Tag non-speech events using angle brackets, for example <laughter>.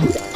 Yeah. <laughs>